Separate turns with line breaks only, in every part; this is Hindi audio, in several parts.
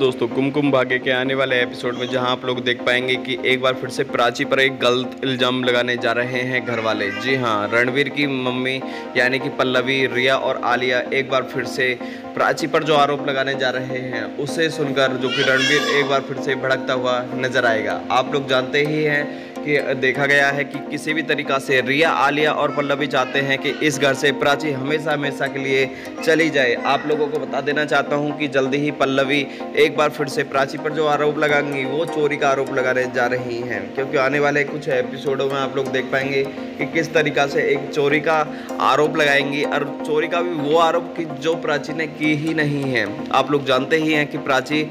दोस्तों, कुमकुम भाग्य के आने वाले एपिसोड में जहाँ आप लोग देख पाएँगे कि एक बार फिर से प्राची पर एक गलत इल्ज़ाम लगाने जा रहे हैं घर वाले जी हाँ, रणवीर की मम्मी, यानी कि पल्लवी, रिया और आलिया एक बार फिर से प्राची पर जो आरोप लगाने जा रहे हैं, उसे सुनकर जो कि रणवीर एक बार फिर से भड़कता हुआ नज़र आएगा। आप लोग जानते ही हैं कि देखा गया है कि किसी भी तरीक़ा से रिया, आलिया और पल्लवी चाहते हैं कि इस घर से प्राची हमेशा हमेशा के लिए चली जाए। आप लोगों को बता देना चाहता हूँ कि जल्दी ही पल्लवी एक बार फिर से प्राची पर जो आरोप लगाएँगी, वो चोरी का आरोप लगाने जा रही हैं। क्योंकि आने वाले कुछ एपिसोडों में आप लोग देख पाएँगे कि किस तरीक़ा से एक चोरी का आरोप लगाएँगी और चोरी का भी वो आरोप कि जो प्राची ने की ही नहीं है। आप लोग जानते ही हैं कि प्राची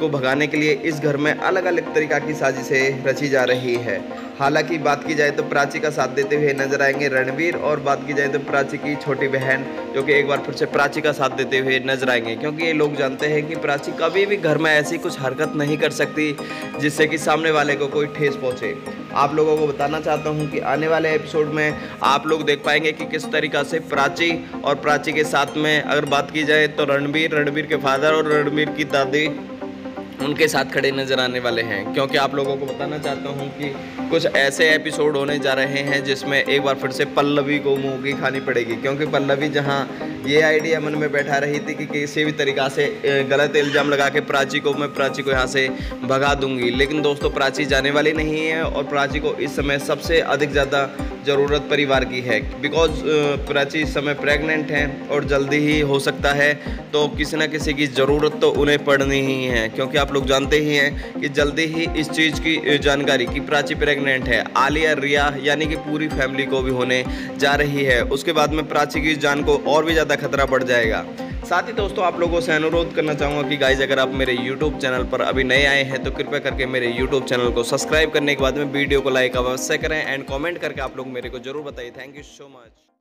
को भगाने के लिए इस घर में अलग अलग तरीका की साजिशें रची जा रही है। हालाँकि बात की जाए तो प्राची का साथ देते हुए नज़र आएँगे रणवीर और बात की जाए तो प्राची की छोटी बहन, जो कि एक बार फिर से प्राची का साथ देते हुए नज़र आएँगे, क्योंकि ये लोग जानते हैं कि प्राची कभी भी घर में ऐसी कुछ हरकत नहीं कर सकती, जिससे कि सामने वाले को कोई ठेस पहुँचे। आप लोगों को बताना चाहता हूँ कि आने वाले एपिसोड में आप लोग देख पाएँगे कि किस तरीका से प्राची और प्राची के साथ में अगर बात की जाए तो रणबीर रणबीर के फादर और रणबीर की दादी उनके साथ खड़े नज़र आने वाले हैं। क्योंकि आप लोगों को बताना चाहता हूँ कि कुछ ऐसे एपिसोड होने जा रहे हैं जिसमें एक बार फिर से पल्लवी को मुँह की खानी पड़ेगी। क्योंकि पल्लवी जहाँ ये आइडिया मन में बैठा रही थी कि किसी भी तरीक़ा से गलत इल्ज़ाम लगा के प्राची को मैं प्राची को यहाँ से भगा दूँगी। लेकिन दोस्तों, प्राची जाने वाली नहीं है और प्राची को इस समय सबसे अधिक ज़्यादा ज़रूरत परिवार की है। बिकॉज़ प्राची इस समय प्रेग्नेंट हैं और जल्दी ही हो सकता है तो किसी न किसी की ज़रूरत तो उन्हें पड़नी ही है। क्योंकि आप लोग जानते ही हैं कि जल्दी ही इस चीज़ की जानकारी कि प्राची प्रेग्नेंट है। आलिया, रिया, यानी कि पूरी फैमिली को भी होने जा रही है। उसके बाद में प्राची की जान को और भी ज़्यादा खतरा बढ़ जाएगा। साथ ही दोस्तों, आप लोगों से अनुरोध करना चाहूँगा कि गाइज़ अगर आप मेरे यूट्यूब चैनल पर अभी नए आए हैं तो कृपया करके मेरे यूट्यूब चैनल को सब्सक्राइब करने के बाद में वीडियो को लाइक अवश्य करें एंड कमेंट करके आप लोग मेरे को ज़रूर बताइए। Thank you so much